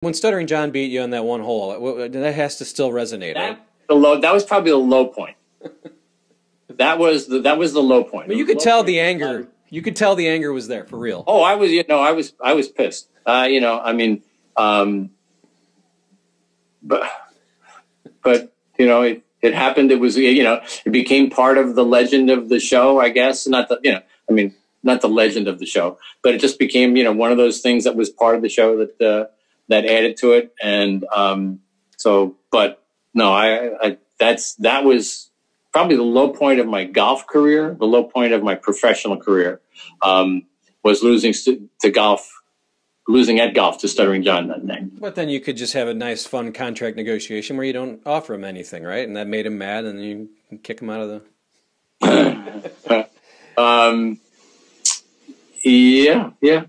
When Stuttering John beat you on that one hole, that has to still resonate. That, right? the low, that was probably the low point. that was the that was the low point. But you could tell the anger. You could tell the anger was there for real. Oh, I was you know I was I was pissed. Uh, you know, I mean, um, but but you know it it happened. It was you know it became part of the legend of the show. I guess not the you know I mean not the legend of the show, but it just became you know one of those things that was part of the show that. Uh, that added to it. And um, so, but no, I, I that's that was probably the low point of my golf career. The low point of my professional career um, was losing to golf losing at golf to Stuttering John that night. But then you could just have a nice, fun contract negotiation where you don't offer him anything, right? And that made him mad, and you kick him out of the. um, yeah, yeah.